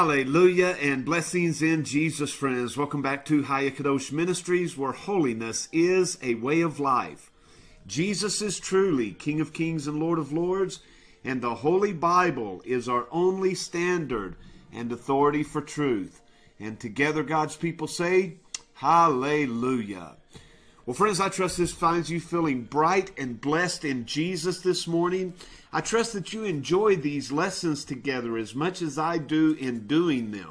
Hallelujah and blessings in Jesus, friends. Welcome back to Hayakadosh Ministries, where holiness is a way of life. Jesus is truly King of Kings and Lord of Lords, and the Holy Bible is our only standard and authority for truth. And together, God's people say, Hallelujah. Well, friends, I trust this finds you feeling bright and blessed in Jesus this morning. I trust that you enjoy these lessons together as much as I do in doing them.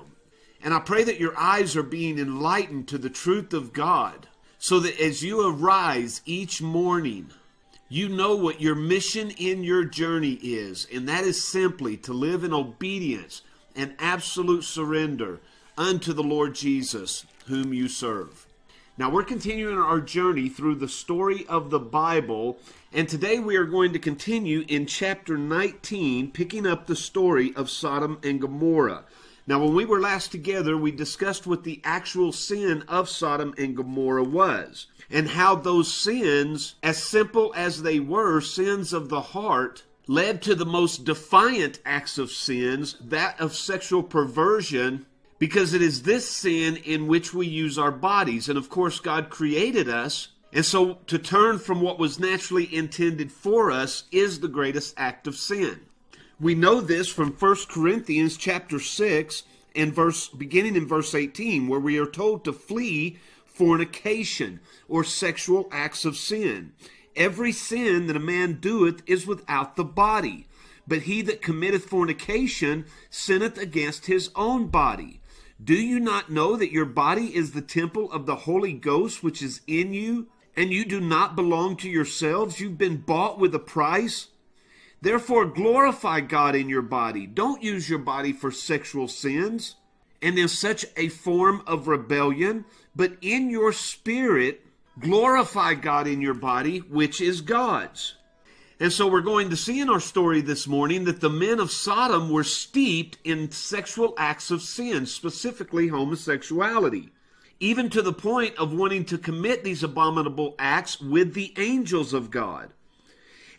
And I pray that your eyes are being enlightened to the truth of God so that as you arise each morning, you know what your mission in your journey is, and that is simply to live in obedience and absolute surrender unto the Lord Jesus, whom you serve. Now, we're continuing our journey through the story of the Bible, and today we are going to continue in chapter 19, picking up the story of Sodom and Gomorrah. Now, when we were last together, we discussed what the actual sin of Sodom and Gomorrah was, and how those sins, as simple as they were, sins of the heart, led to the most defiant acts of sins, that of sexual perversion because it is this sin in which we use our bodies. And of course, God created us. And so to turn from what was naturally intended for us is the greatest act of sin. We know this from 1 Corinthians chapter 6 and verse beginning in verse 18 where we are told to flee fornication or sexual acts of sin. Every sin that a man doeth is without the body, but he that committeth fornication sinneth against his own body. Do you not know that your body is the temple of the Holy Ghost which is in you, and you do not belong to yourselves? You've been bought with a price. Therefore, glorify God in your body. Don't use your body for sexual sins and in such a form of rebellion, but in your spirit, glorify God in your body, which is God's. And so we're going to see in our story this morning that the men of Sodom were steeped in sexual acts of sin, specifically homosexuality, even to the point of wanting to commit these abominable acts with the angels of God.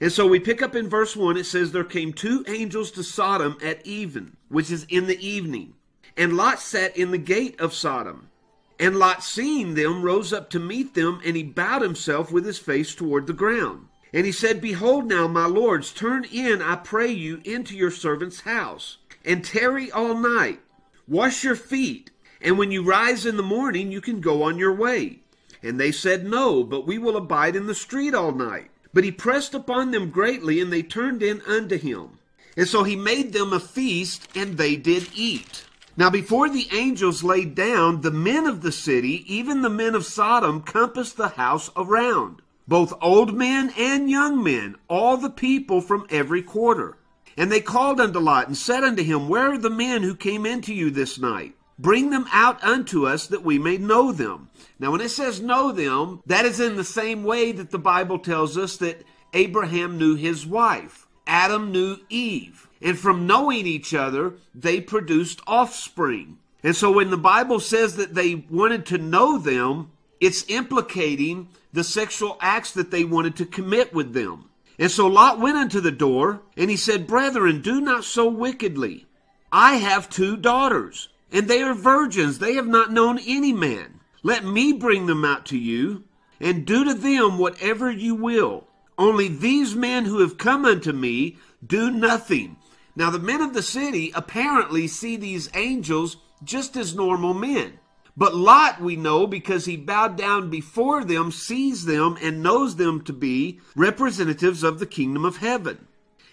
And so we pick up in verse 1, it says, There came two angels to Sodom at even, which is in the evening. And Lot sat in the gate of Sodom. And Lot, seeing them, rose up to meet them, and he bowed himself with his face toward the ground. And he said, Behold now, my lords, turn in, I pray you, into your servant's house, and tarry all night. Wash your feet, and when you rise in the morning, you can go on your way. And they said, No, but we will abide in the street all night. But he pressed upon them greatly, and they turned in unto him. And so he made them a feast, and they did eat. Now, before the angels laid down, the men of the city, even the men of Sodom, compassed the house around both old men and young men, all the people from every quarter. And they called unto Lot and said unto him, Where are the men who came into you this night? Bring them out unto us that we may know them. Now, when it says know them, that is in the same way that the Bible tells us that Abraham knew his wife, Adam knew Eve. And from knowing each other, they produced offspring. And so when the Bible says that they wanted to know them, it's implicating the sexual acts that they wanted to commit with them. And so Lot went unto the door, and he said, Brethren, do not so wickedly. I have two daughters, and they are virgins. They have not known any man. Let me bring them out to you, and do to them whatever you will. Only these men who have come unto me do nothing. Now, the men of the city apparently see these angels just as normal men. But Lot, we know, because he bowed down before them, sees them, and knows them to be representatives of the kingdom of heaven.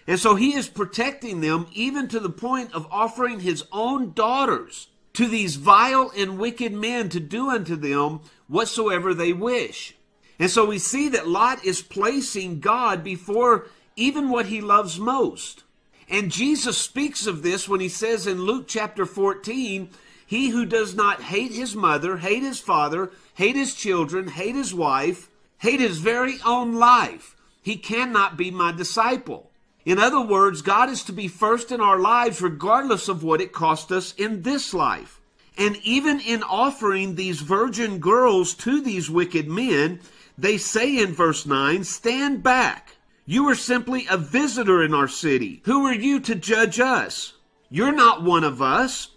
And so he is protecting them even to the point of offering his own daughters to these vile and wicked men to do unto them whatsoever they wish. And so we see that Lot is placing God before even what he loves most. And Jesus speaks of this when he says in Luke chapter 14, he who does not hate his mother, hate his father, hate his children, hate his wife, hate his very own life, he cannot be my disciple. In other words, God is to be first in our lives regardless of what it cost us in this life. And even in offering these virgin girls to these wicked men, they say in verse 9, Stand back. You are simply a visitor in our city. Who are you to judge us? You're not one of us.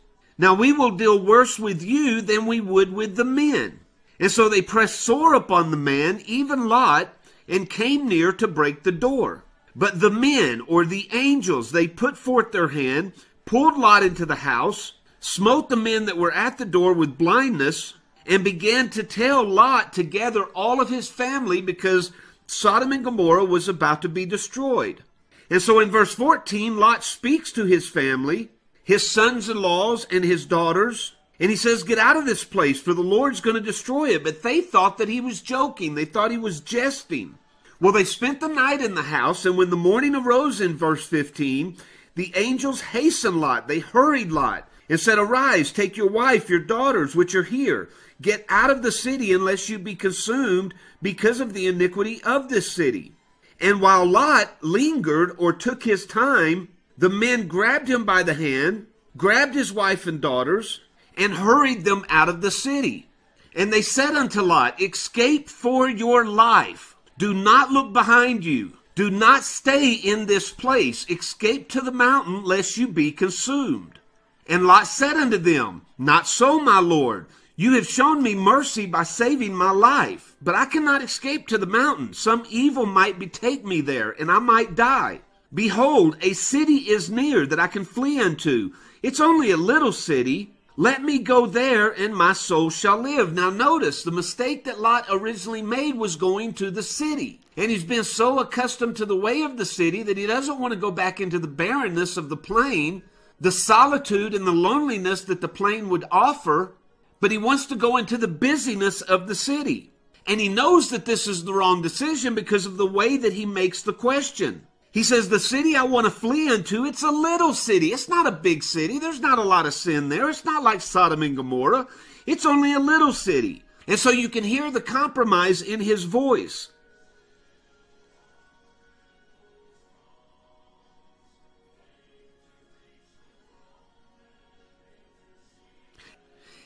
Now we will deal worse with you than we would with the men. And so they pressed sore upon the man, even Lot, and came near to break the door. But the men, or the angels, they put forth their hand, pulled Lot into the house, smote the men that were at the door with blindness, and began to tell Lot to gather all of his family because Sodom and Gomorrah was about to be destroyed. And so in verse 14, Lot speaks to his family, his sons in laws, and his daughters. And he says, Get out of this place, for the Lord's going to destroy it. But they thought that he was joking. They thought he was jesting. Well, they spent the night in the house, and when the morning arose in verse 15, the angels hastened Lot. They hurried Lot and said, Arise, take your wife, your daughters, which are here. Get out of the city, unless you be consumed because of the iniquity of this city. And while Lot lingered or took his time, the men grabbed him by the hand, grabbed his wife and daughters, and hurried them out of the city. And they said unto Lot, Escape for your life. Do not look behind you. Do not stay in this place. Escape to the mountain, lest you be consumed. And Lot said unto them, Not so, my Lord. You have shown me mercy by saving my life, but I cannot escape to the mountain. Some evil might betake me there, and I might die. Behold, a city is near that I can flee unto. It's only a little city, let me go there and my soul shall live. Now notice the mistake that Lot originally made was going to the city. And he's been so accustomed to the way of the city that he doesn't want to go back into the barrenness of the plain, the solitude and the loneliness that the plain would offer, but he wants to go into the busyness of the city. And he knows that this is the wrong decision because of the way that he makes the question. He says, The city I want to flee into, it's a little city. It's not a big city. There's not a lot of sin there. It's not like Sodom and Gomorrah. It's only a little city. And so you can hear the compromise in his voice.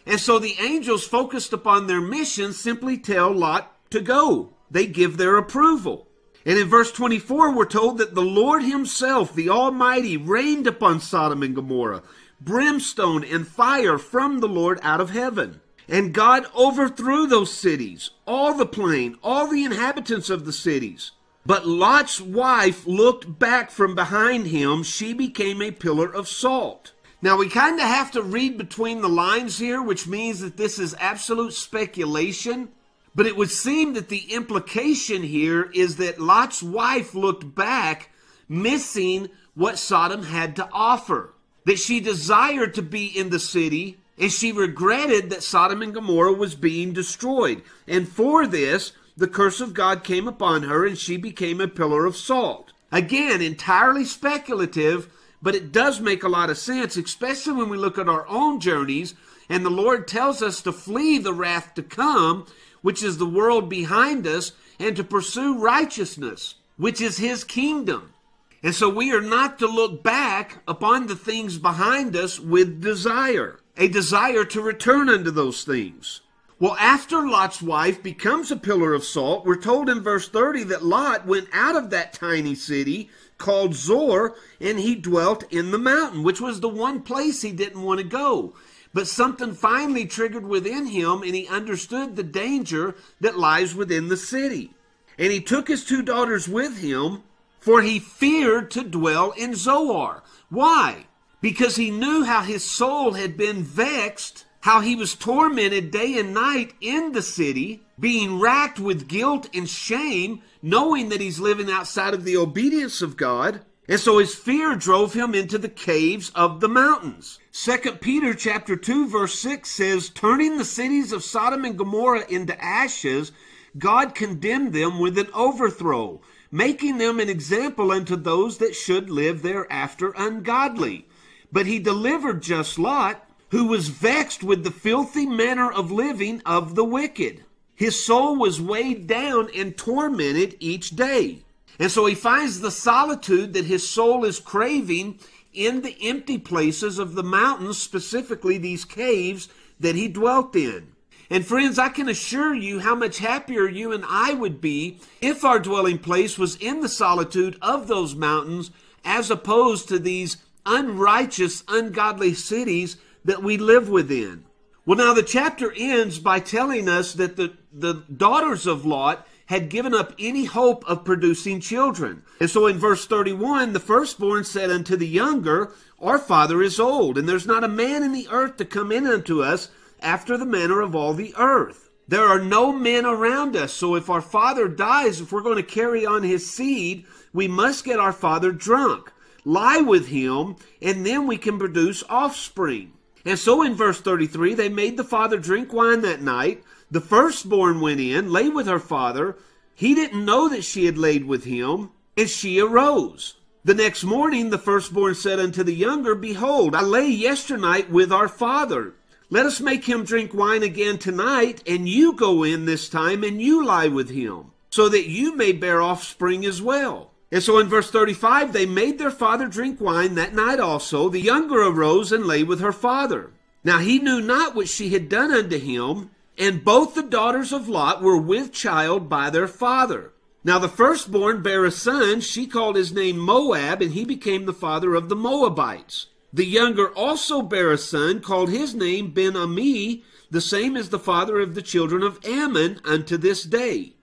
And so the angels, focused upon their mission, simply tell Lot to go. They give their approval. And in verse 24, we're told that the Lord Himself, the Almighty, rained upon Sodom and Gomorrah brimstone and fire from the Lord out of heaven. And God overthrew those cities, all the plain, all the inhabitants of the cities. But Lot's wife looked back from behind him. She became a pillar of salt. Now, we kind of have to read between the lines here, which means that this is absolute speculation. But it would seem that the implication here is that Lot's wife looked back, missing what Sodom had to offer. That she desired to be in the city, and she regretted that Sodom and Gomorrah was being destroyed. And for this, the curse of God came upon her, and she became a pillar of salt. Again, entirely speculative, but it does make a lot of sense, especially when we look at our own journeys, and the Lord tells us to flee the wrath to come which is the world behind us, and to pursue righteousness, which is his kingdom. And so we are not to look back upon the things behind us with desire, a desire to return unto those things. Well, after Lot's wife becomes a pillar of salt, we're told in verse 30 that Lot went out of that tiny city called Zoar and he dwelt in the mountain, which was the one place he didn't want to go. But something finally triggered within him, and he understood the danger that lies within the city. And he took his two daughters with him, for he feared to dwell in Zoar. Why? Because he knew how his soul had been vexed, how he was tormented day and night in the city, being racked with guilt and shame, knowing that he's living outside of the obedience of God. And so his fear drove him into the caves of the mountains. 2 Peter chapter 2 verse 6 says, Turning the cities of Sodom and Gomorrah into ashes, God condemned them with an overthrow, making them an example unto those that should live thereafter ungodly. But he delivered just Lot, who was vexed with the filthy manner of living of the wicked. His soul was weighed down and tormented each day. And so he finds the solitude that his soul is craving in the empty places of the mountains, specifically these caves that he dwelt in. And friends, I can assure you how much happier you and I would be if our dwelling place was in the solitude of those mountains as opposed to these unrighteous, ungodly cities that we live within. Well, now the chapter ends by telling us that the, the daughters of Lot had given up any hope of producing children. And so in verse 31, the firstborn said unto the younger, Our father is old, and there's not a man in the earth to come in unto us after the manner of all the earth. There are no men around us, so if our father dies, if we're going to carry on his seed, we must get our father drunk, lie with him, and then we can produce offspring. And so in verse 33, they made the father drink wine that night. The firstborn went in, lay with her father. He didn't know that she had laid with him, and she arose. The next morning the firstborn said unto the younger, Behold, I lay yesternight with our father. Let us make him drink wine again tonight, and you go in this time, and you lie with him, so that you may bear offspring as well. And so in verse 35, they made their father drink wine that night also. The younger arose and lay with her father. Now he knew not what she had done unto him, and both the daughters of Lot were with child by their father. Now the firstborn bare a son, she called his name Moab, and he became the father of the Moabites. The younger also bare a son, called his name Ben Ami, the same as the father of the children of Ammon unto this day.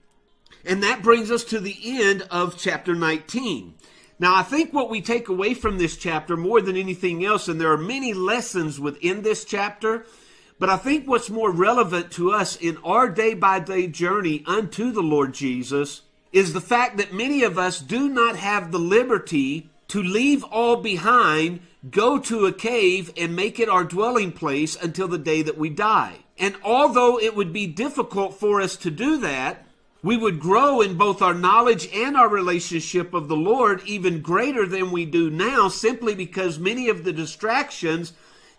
And that brings us to the end of chapter 19. Now, I think what we take away from this chapter more than anything else, and there are many lessons within this chapter, but I think what's more relevant to us in our day by day journey unto the Lord Jesus is the fact that many of us do not have the liberty to leave all behind, go to a cave, and make it our dwelling place until the day that we die. And although it would be difficult for us to do that, we would grow in both our knowledge and our relationship of the Lord even greater than we do now simply because many of the distractions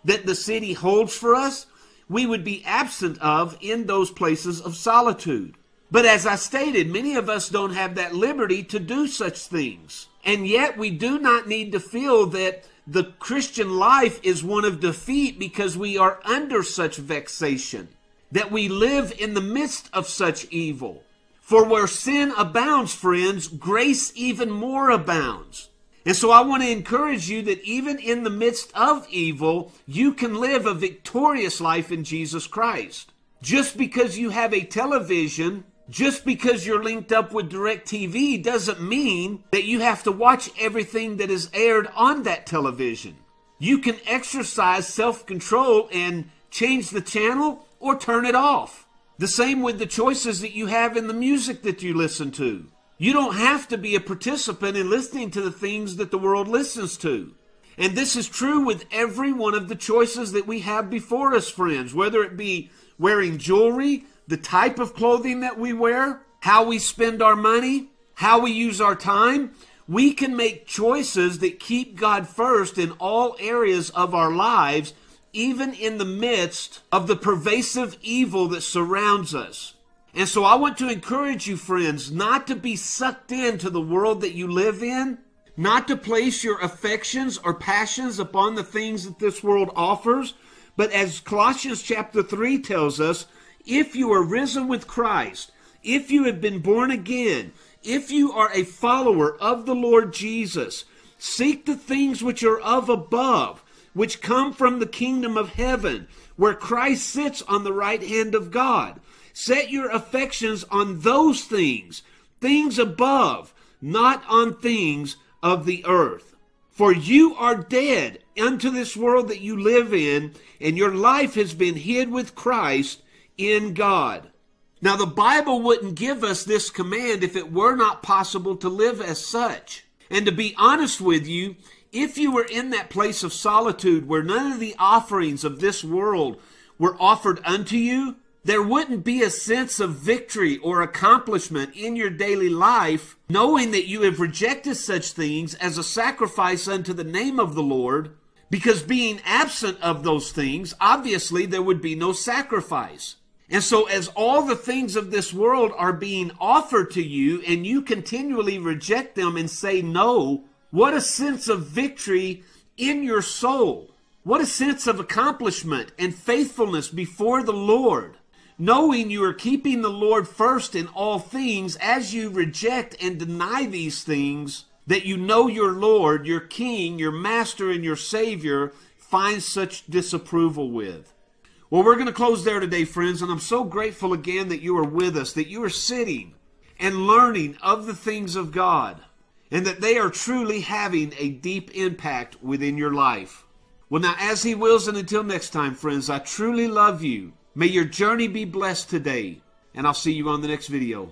that the city holds for us, we would be absent of in those places of solitude. But as I stated, many of us don't have that liberty to do such things. And yet we do not need to feel that the Christian life is one of defeat because we are under such vexation, that we live in the midst of such evil. For where sin abounds, friends, grace even more abounds. And so I want to encourage you that even in the midst of evil, you can live a victorious life in Jesus Christ. Just because you have a television, just because you're linked up with DirecTV doesn't mean that you have to watch everything that is aired on that television. You can exercise self-control and change the channel or turn it off. The same with the choices that you have in the music that you listen to. You don't have to be a participant in listening to the things that the world listens to. And this is true with every one of the choices that we have before us, friends, whether it be wearing jewelry, the type of clothing that we wear, how we spend our money, how we use our time. We can make choices that keep God first in all areas of our lives even in the midst of the pervasive evil that surrounds us. And so I want to encourage you, friends, not to be sucked into the world that you live in, not to place your affections or passions upon the things that this world offers, but as Colossians chapter 3 tells us, if you are risen with Christ, if you have been born again, if you are a follower of the Lord Jesus, seek the things which are of above which come from the kingdom of heaven, where Christ sits on the right hand of God. Set your affections on those things, things above, not on things of the earth. For you are dead unto this world that you live in, and your life has been hid with Christ in God. Now, the Bible wouldn't give us this command if it were not possible to live as such. And to be honest with you, if you were in that place of solitude where none of the offerings of this world were offered unto you, there wouldn't be a sense of victory or accomplishment in your daily life, knowing that you have rejected such things as a sacrifice unto the name of the Lord, because being absent of those things, obviously there would be no sacrifice. And so, as all the things of this world are being offered to you, and you continually reject them and say no, what a sense of victory in your soul. What a sense of accomplishment and faithfulness before the Lord. Knowing you are keeping the Lord first in all things as you reject and deny these things, that you know your Lord, your King, your Master, and your Savior finds such disapproval with. Well, we're going to close there today, friends, and I'm so grateful again that you are with us, that you are sitting and learning of the things of God, and that they are truly having a deep impact within your life. Well, now, as He wills, and until next time, friends, I truly love you. May your journey be blessed today, and I'll see you on the next video.